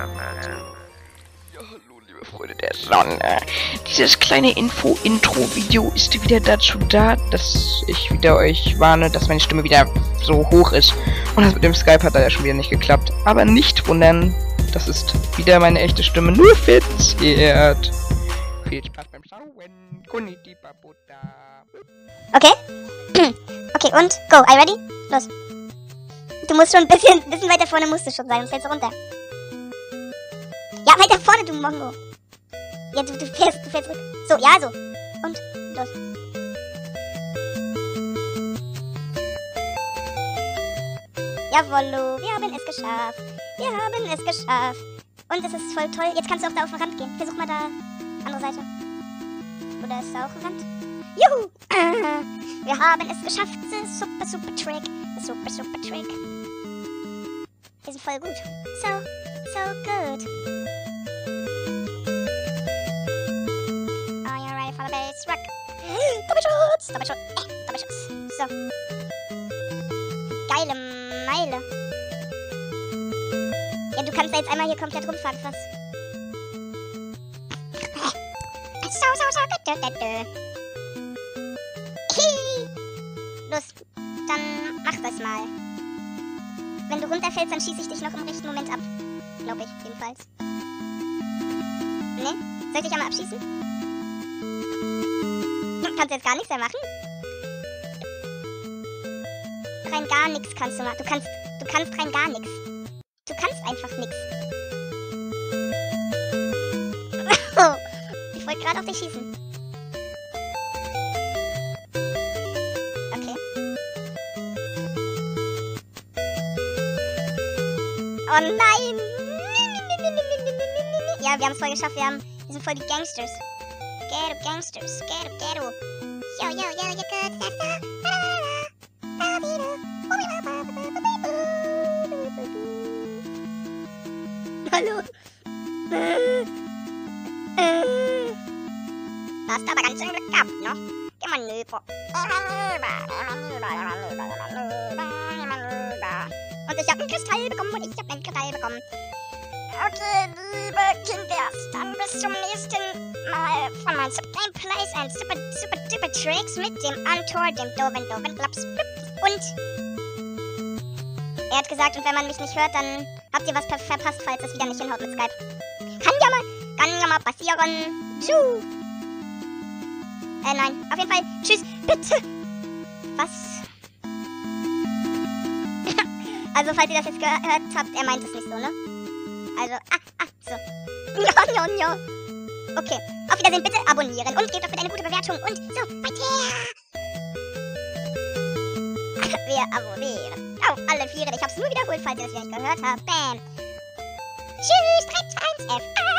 Ja, hallo, liebe Freunde der Sonne. Dieses kleine Info-Intro-Video ist wieder dazu da, dass ich wieder euch warne, dass meine Stimme wieder so hoch ist. Und das mit dem Skype hat da ja schon wieder nicht geklappt. Aber nicht wundern, das ist wieder meine echte Stimme, nur verziert. Viel Spaß beim Schauen. Okay. okay, und go. Are you ready? Los. Du musst schon ein bisschen, bisschen weiter vorne musst du schon sein, sonst fällst du runter. Vorne, du Mongo. Ja, du, du fährst, du fährst zurück. So, ja, so. Und, los. Jawollo, wir haben es geschafft. Wir haben es geschafft. Und es ist voll toll. Jetzt kannst du auch da auf den Rand gehen. Versuch mal da, andere Seite. Oder ist da auch ein Rand? Juhu! Wir haben es geschafft. Super, super Trick. Super, super Trick. Wir sind voll gut. So, Doppelschutz! Äh, Doppelschutz. So. Geile Meile. Ja, du kannst da jetzt einmal hier komplett rumfahren, fast. So, so, so, dö, dö. Hihi. Los, dann mach das mal. Wenn du runterfällst, dann schieße ich dich noch im richtigen Moment ab. Glaube ich, jedenfalls. Ne? Soll ich dich einmal abschießen? Kannst jetzt gar nichts mehr machen? Rein gar nichts kannst du machen. Du kannst, du kannst rein gar nichts. Du kannst einfach nichts. ich wollte gerade auf dich schießen. Okay. Oh nein! Ja, wir haben es voll geschafft. Wir, haben, wir sind voll die Gangsters. Ghetto Gangsters. Ghetto, Ghetto. Yo, yo, yo, you good. The... Hallo. Äh, äh. Da hast du aber ganz schön Glück gehabt, ne? Geh mal rüber. Und ich hab einen Kristall bekommen und ich hab einen Kristall bekommen. Okay, liebe Kinder, dann bis zum nächsten Mal meinen Super Gameplays and Super, Super, Super Tricks mit dem Antor, dem Doven, Doven, Klaps, und er hat gesagt, und wenn man mich nicht hört, dann habt ihr was ver verpasst, falls es wieder nicht hinhaut mit Skype. Kann ja mal, kann ja mal passieren. Tschu. Äh, nein. Auf jeden Fall. Tschüss. Bitte. Was? also, falls ihr das jetzt gehört habt, er meint es nicht so, ne? Also, ah, ah, so. Ja, ja, ja. Okay. Auf Wiedersehen. Bitte abonnieren und gebt doch bitte eine gute Bewertung. Und so, weiter. Wir abonnieren. Auf alle Viere. Ich hab's nur wiederholt, falls ihr das wieder nicht gehört habt. Bam. Tschüss. 3, 2, 1, F.